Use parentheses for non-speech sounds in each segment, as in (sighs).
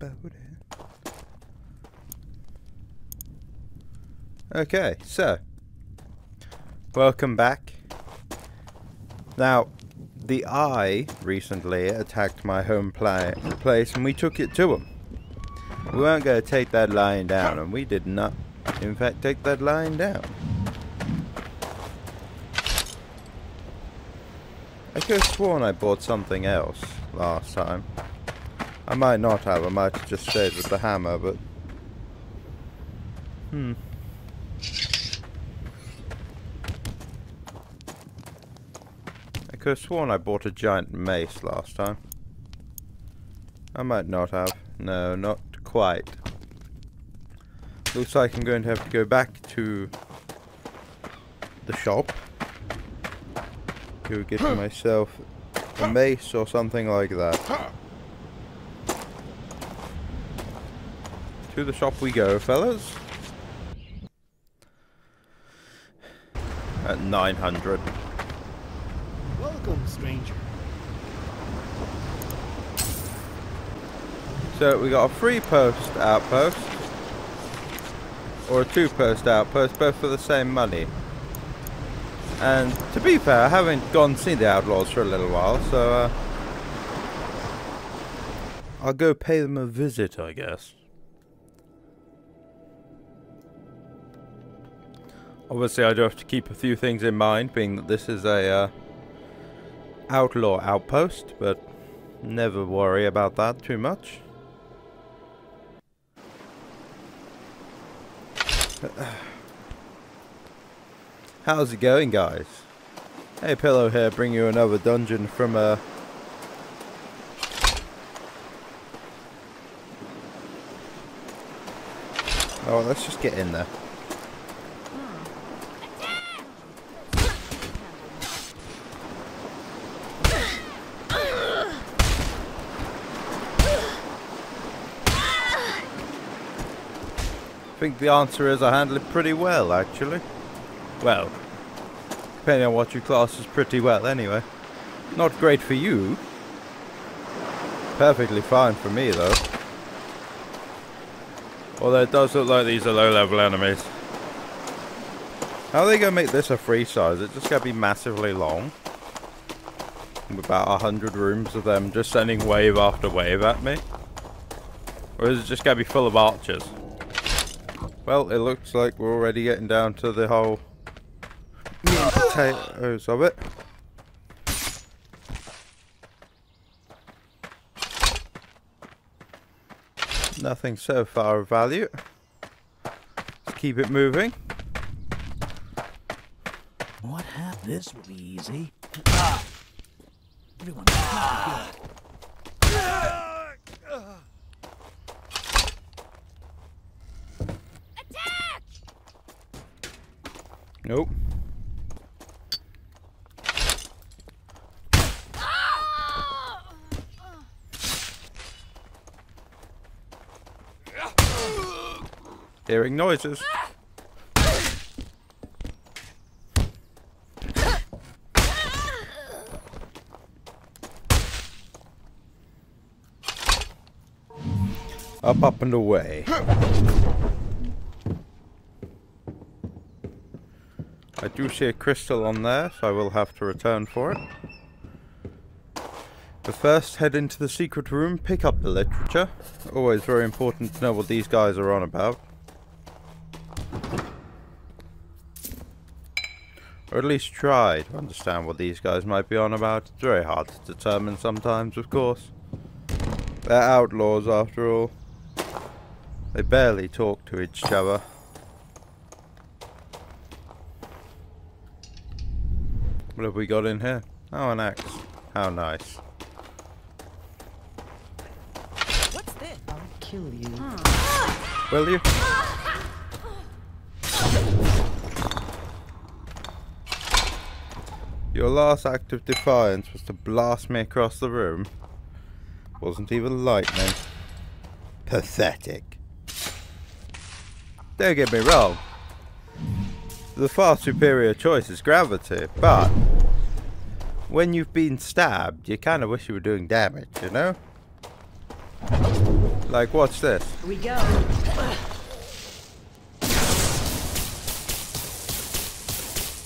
about it. Okay, so welcome back. Now, the eye recently attacked my home pla place and we took it to him. We weren't going to take that lion down and we did not, in fact, take that lion down. I could have sworn I bought something else last time. I might not have, I might have just stayed with the hammer, but... Hmm. I could have sworn I bought a giant mace last time. I might not have. No, not quite. Looks like I'm going to have to go back to the shop. Go get (gasps) myself a mace or something like that. (laughs) To the shop we go, fellas. At 900. Welcome, stranger. So we got a three post outpost. Or a two post outpost, both for the same money. And to be fair, I haven't gone and seen the Outlaws for a little while, so uh, I'll go pay them a visit, I guess. Obviously, I do have to keep a few things in mind, being that this is a uh, outlaw outpost, but never worry about that too much. (sighs) How's it going, guys? Hey, Pillow here, bring you another dungeon from uh, Oh, let's just get in there. I think the answer is I handle it pretty well, actually. Well, depending on what you class as pretty well, anyway. Not great for you. Perfectly fine for me, though. Although it does look like these are low-level enemies. How are they going to make this a free size? It's just going to be massively long. About a hundred rooms of them just sending wave after wave at me. Or is it just going to be full of archers? Well, it looks like we're already getting down to the whole potatoes of it. Nothing so far of value. Let's keep it moving. What happened? This will be easy. Ah. Everyone's good. Nope. Hearing noises. Up, up and away. I do see a crystal on there, so I will have to return for it. But first, head into the secret room, pick up the literature. Always very important to know what these guys are on about. Or at least try to understand what these guys might be on about. It's very hard to determine sometimes, of course. They're outlaws, after all. They barely talk to each other. What have we got in here? Oh, an axe. How nice. What's this? I'll kill you. Will you? Your last act of defiance was to blast me across the room. Wasn't even lightning. Pathetic. Don't get me wrong. The far superior choice is gravity, but when you've been stabbed, you kind of wish you were doing damage, you know? Like, what's this? Here we go.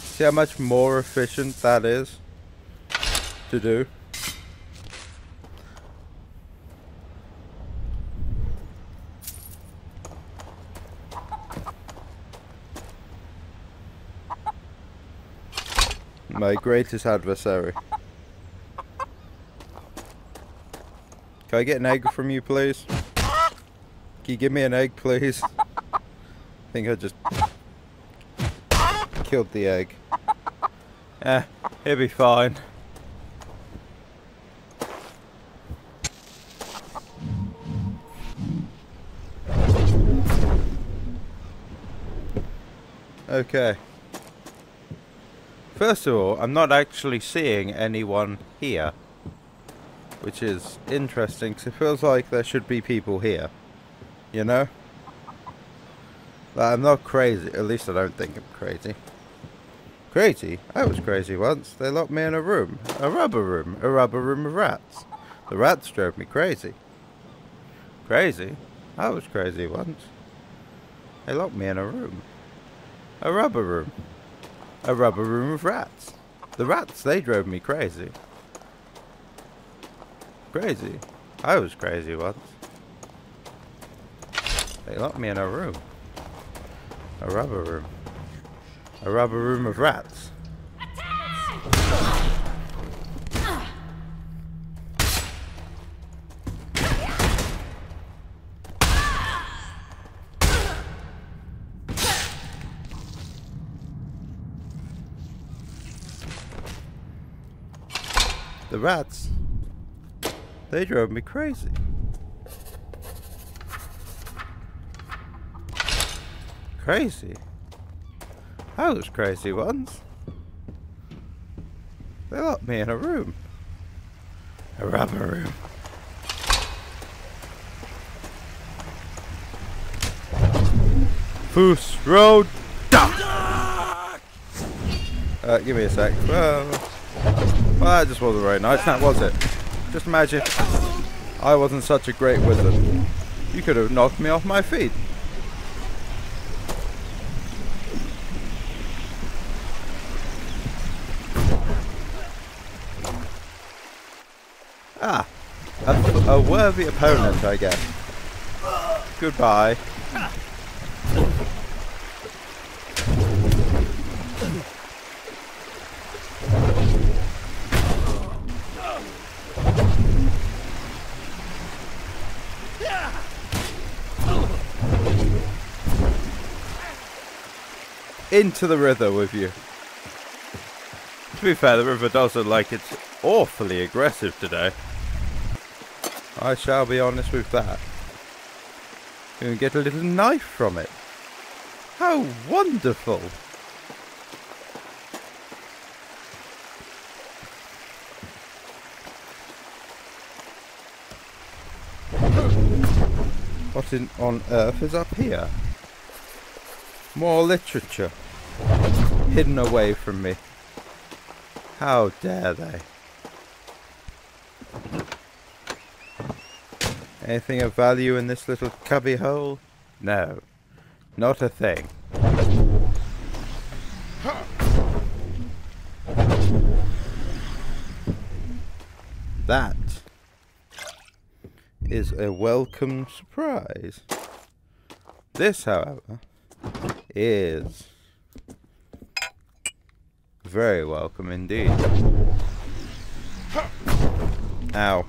See how much more efficient that is to do? My greatest adversary. Can I get an egg from you, please? Can you give me an egg, please? I think I just killed the egg. Eh, he'll be fine. Okay. First of all, I'm not actually seeing anyone here. Which is interesting, because it feels like there should be people here. You know? Like, I'm not crazy. At least I don't think I'm crazy. Crazy? I was crazy once. They locked me in a room. A rubber room. A rubber room of rats. The rats drove me crazy. Crazy? I was crazy once. They locked me in a room. A rubber room. A rubber room of rats. The rats, they drove me crazy. Crazy? I was crazy once. They locked me in a room. A rubber room. A rubber room of rats. The rats, they drove me crazy. Crazy? I was crazy once. They locked me in a room. A rubber room. Fus Ro Dah! Uh, give me a sec. Well, that just wasn't very nice, now was it? Just imagine I wasn't such a great wizard. You could have knocked me off my feet. Ah, a, a worthy opponent, I guess. Goodbye. Into the river with you. To be fair, the river does look like it's awfully aggressive today. I shall be honest with that. You can get a little knife from it. How wonderful! What in on earth is up here? More literature. Hidden away from me. How dare they? Anything of value in this little cubby hole? No. Not a thing. That is a welcome surprise. This, however, is very welcome indeed. Ow.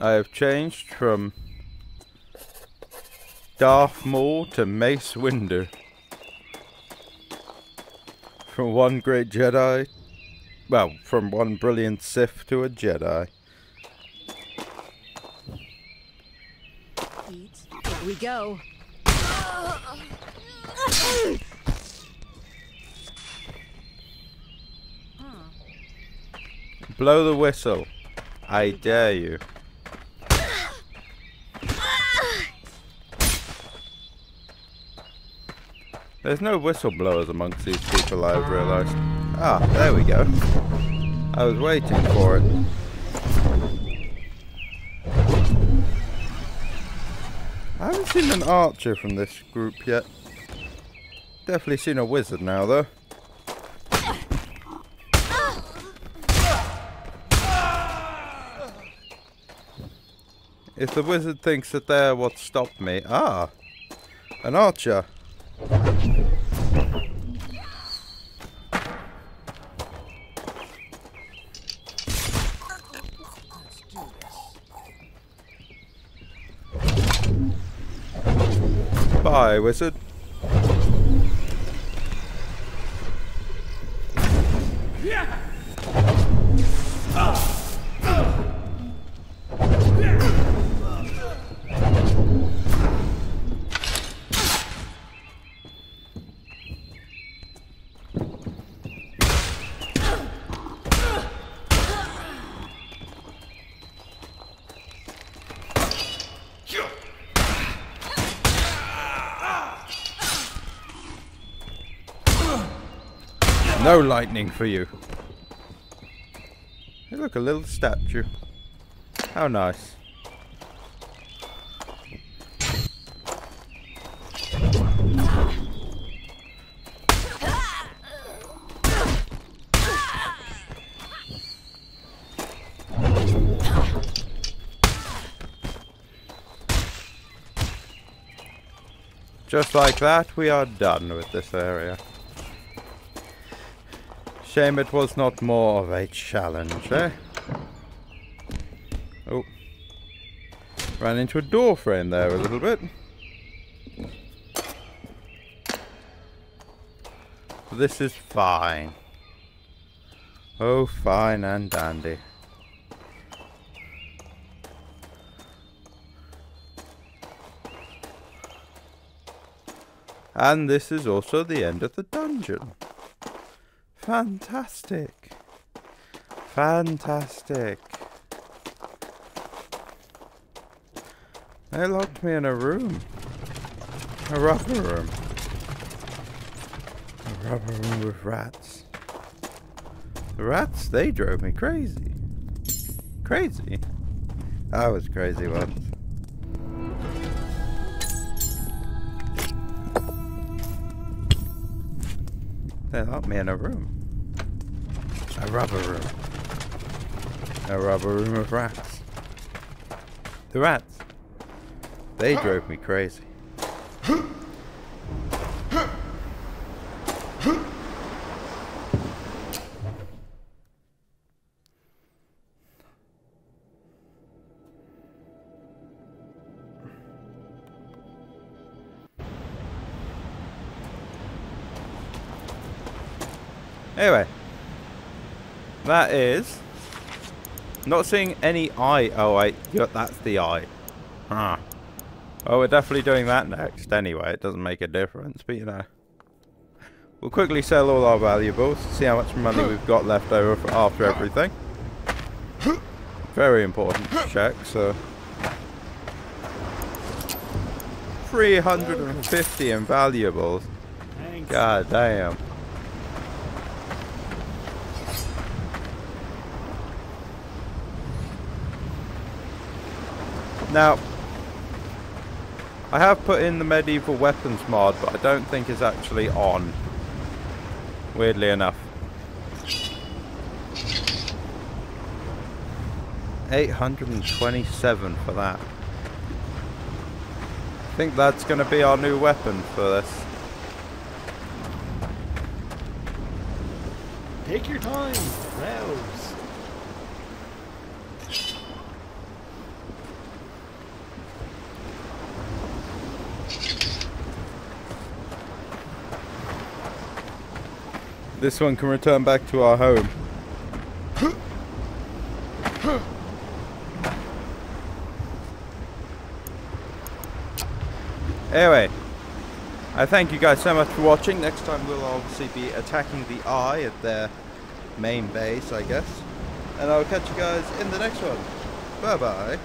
I have changed from Darth Maul to Mace Windu. From one great Jedi, well, from one brilliant Sith to a Jedi. Eat. Here we go. Blow the whistle. I dare you. There's no whistleblowers amongst these people, I've realised. Ah, there we go. I was waiting for it. I haven't seen an archer from this group yet. Definitely seen a wizard now, though. If the wizard thinks that they're what stopped me... Ah! An archer. Bye, wizard. No lightning for you. Hey, look, a little statue. How nice. Just like that, we are done with this area. Shame it was not more of a challenge, eh? Oh. Ran into a door frame there a little bit. This is fine. Oh, fine and dandy. And this is also the end of the dungeon. Fantastic. Fantastic. They locked me in a room. A rubber room. A rubber room with rats. The rats, they drove me crazy. Crazy? I was crazy once. They locked me in a room. A rubber room. A rubber room of rats. The rats. They drove me crazy. Anyway, that is not seeing any eye. Oh wait, that's the eye. Huh. Oh, we're definitely doing that next. Anyway, it doesn't make a difference, but you know. We'll quickly sell all our valuables, see how much money we've got left over after everything. Very important check, so... 350 in valuables. God damn. Now, I have put in the medieval weapons mod, but I don't think it's actually on. Weirdly enough. 827 for that. I think that's going to be our new weapon for this. Take your time. Browse. This one can return back to our home. Anyway, I thank you guys so much for watching. Next time we'll obviously be attacking the Eye at their main base, I guess. And I'll catch you guys in the next one. Bye bye.